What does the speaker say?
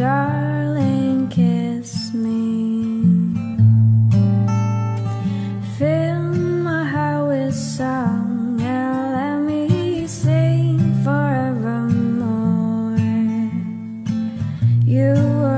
darling, kiss me. Fill my heart with song and let me sing forevermore. You.